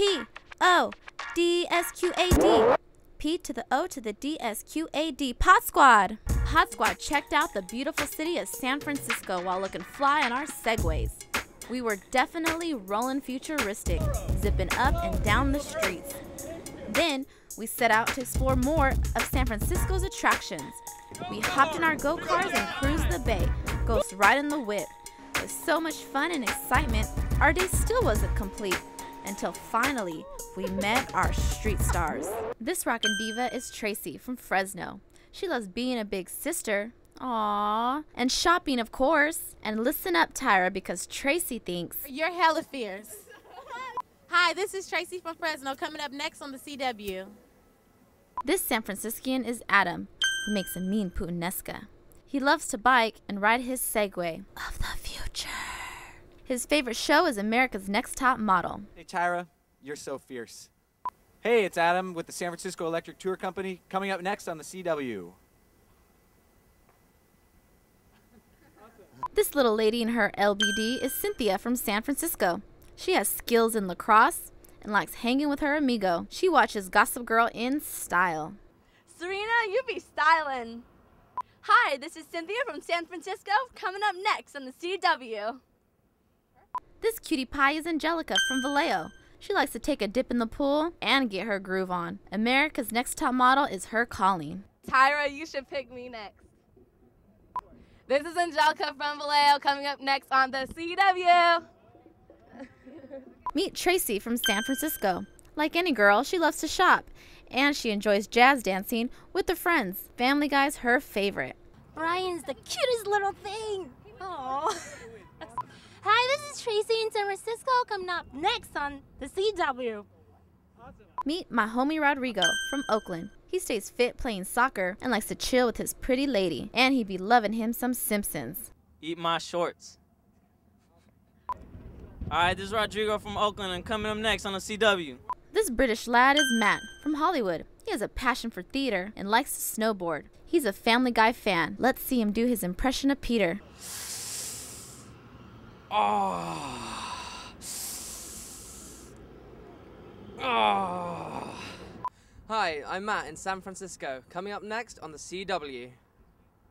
P O D S Q A D. P to the O to the D S Q A D. Pod Squad. Pod Squad checked out the beautiful city of San Francisco while looking fly on our Segways. We were definitely rolling futuristic, zipping up and down the streets. Then we set out to explore more of San Francisco's attractions. We hopped in our go karts and cruised the bay, ghost in the whip. With so much fun and excitement, our day still wasn't complete until finally we met our street stars. This rockin' diva is Tracy from Fresno. She loves being a big sister. Aww. And shopping, of course. And listen up, Tyra, because Tracy thinks You're hella fierce. Hi, this is Tracy from Fresno coming up next on the CW. this San Franciscan is Adam, who makes a mean puttanesca. He loves to bike and ride his Segway of the future. His favorite show is America's Next Top Model. Hey, Tyra, you're so fierce. Hey, it's Adam with the San Francisco Electric Tour Company coming up next on the CW. This little lady in her LBD is Cynthia from San Francisco. She has skills in lacrosse and likes hanging with her amigo. She watches Gossip Girl in style. Serena, you be stylin'. Hi, this is Cynthia from San Francisco, coming up next on the CW. This cutie pie is Angelica from Vallejo. She likes to take a dip in the pool and get her groove on. America's Next Top Model is her calling. Tyra, you should pick me next. This is Angelica from Vallejo, coming up next on the CW. Meet Tracy from San Francisco. Like any girl, she loves to shop, and she enjoys jazz dancing with her friends. Family Guy's her favorite. Brian's the cutest little thing. Aww. Hi, this is Tracy in San Francisco coming up next on the CW. Meet my homie Rodrigo from Oakland. He stays fit playing soccer and likes to chill with his pretty lady, and he'd be loving him some Simpsons. Eat my shorts. Alright, this is Rodrigo from Oakland and coming up next on the CW. This British lad is Matt from Hollywood. He has a passion for theater and likes to snowboard. He's a Family Guy fan. Let's see him do his impression of Peter. Ah. Hi, I'm Matt in San Francisco. Coming up next on the CW.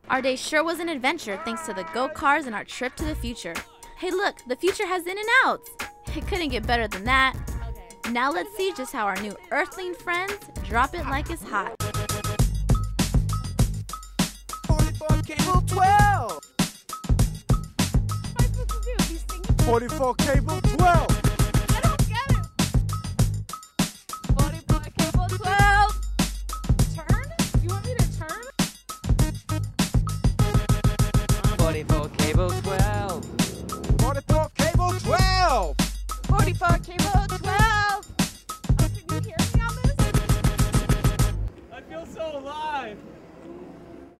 Our day sure was an adventure thanks to the go cars and our trip to the future. Hey, look, the future has in and outs. It couldn't get better than that. Now let's see just how our new Earthling friends drop it like it's hot. 44 cable 12.